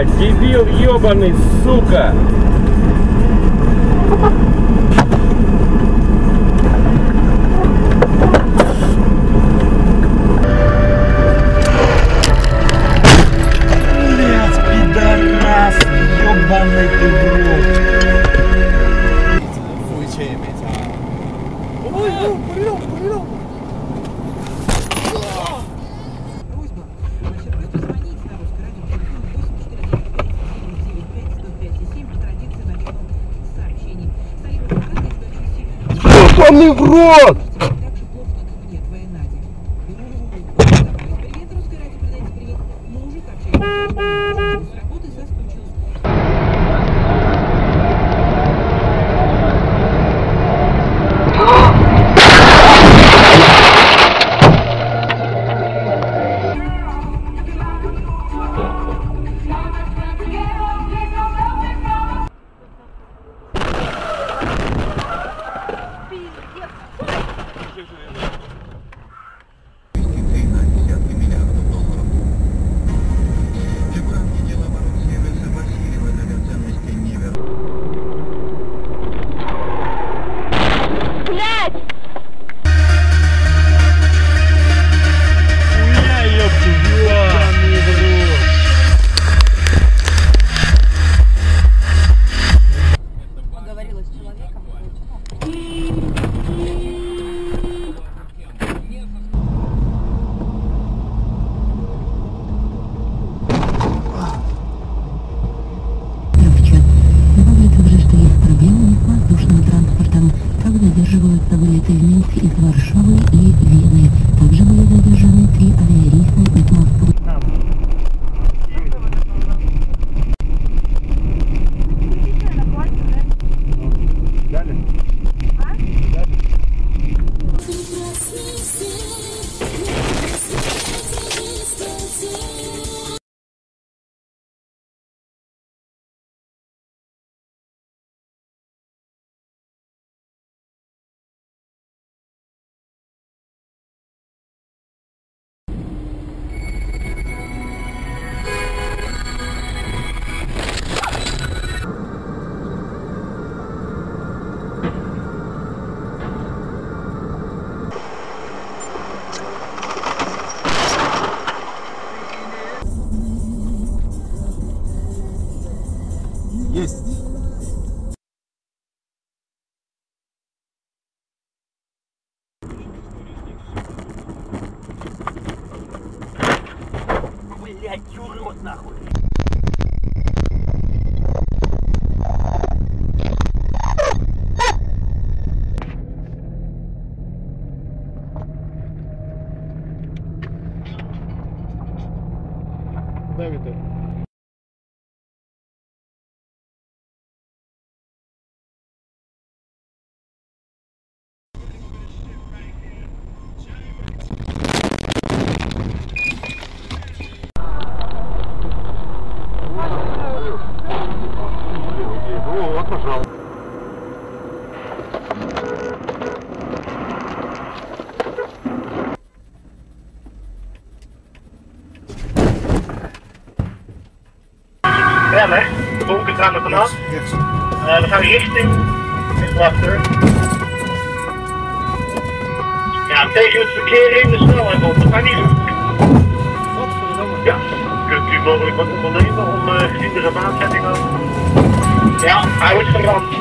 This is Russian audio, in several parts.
блядь, дебил ебаный, сука! Ебаный в рот! Минск из Варшавы и Есть. remmen. De bonken eh, gaan er vanaf. Uh, we gaan richting het Wildwachter. Ja, tegen het verkeer in de snelheid op. Dat kan niet doen. Ja, kunt u mogelijk wat ondernemen om eh, uh, gezien de gebaanzetting? Ja, hij wordt geramd.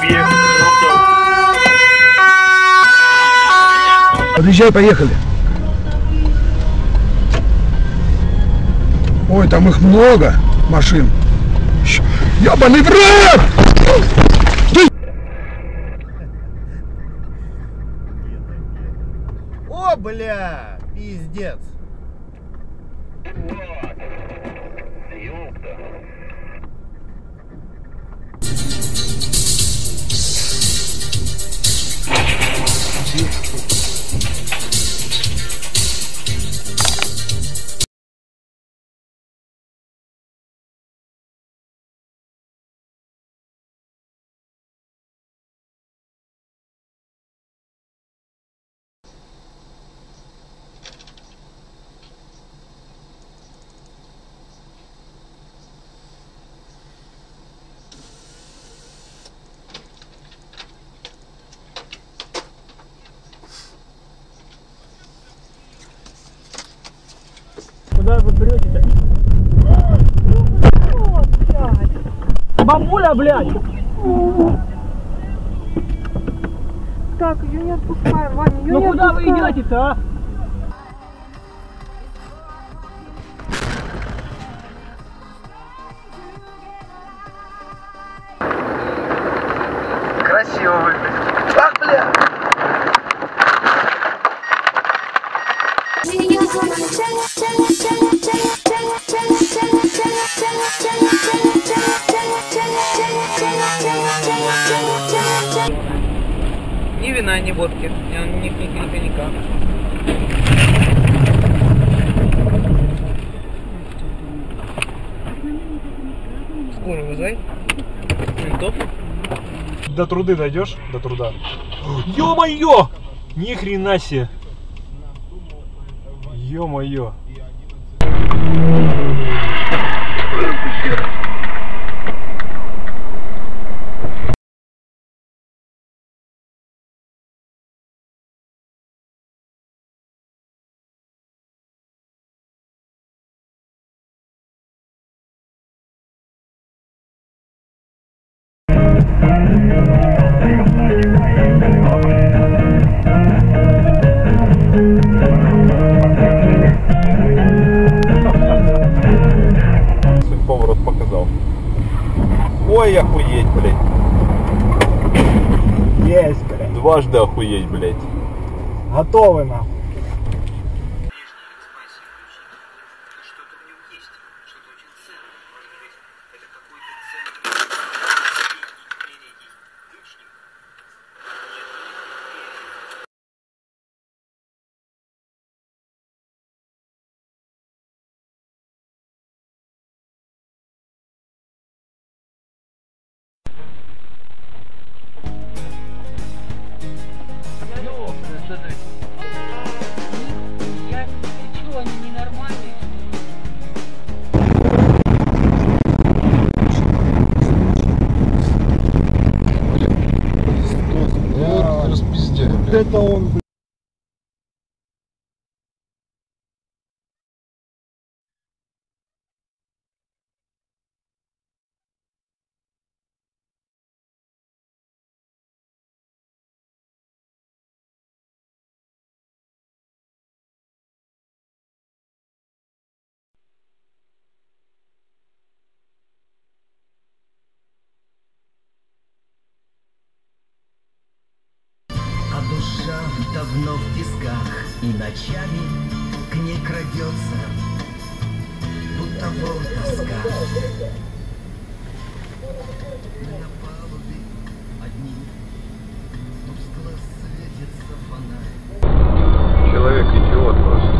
Vier, geramd ook. Wat is jij bij je gelegd? Ой, там их много машин. Ебаный в рот! О, бля, пиздец. Бабуля, блядь! Так, ее не отпускаем, Ваня, ее Ну не куда вы идете-то, а? Ни водки, ни, ни, ни, ни коньяка. Скорую вызывай. Ментов. До труды дойдешь? До труда. Ё-моё! Ни хрена себе! Ё-моё! Ой, охуеть, блядь. Есть, блядь. Дважды охуеть, блядь. Готовы нахуй. Это он, давно в тисках И ночами к ней крадется Будто вор тоска Мы на палубе одни Тускло светится фонарь Человек идиот просто.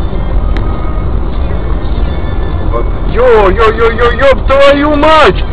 Вот. Йо-йо-йо-йо, ёб твою мать!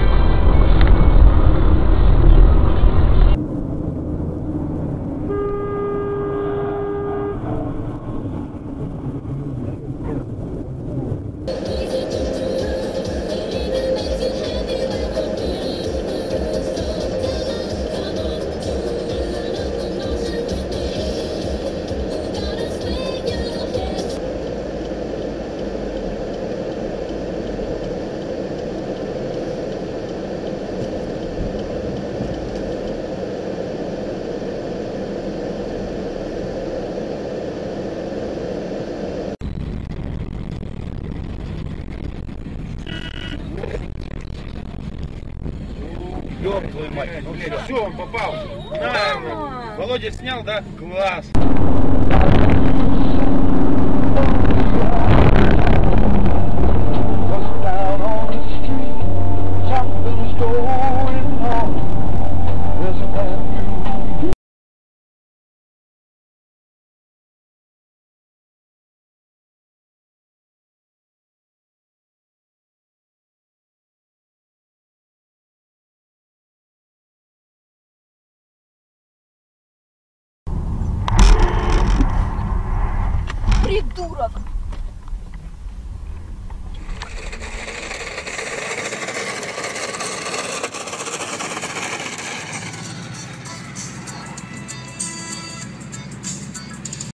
Ёб твою мать. Ну, все, он попал. На, Володя снял, да? Класс. duro agora.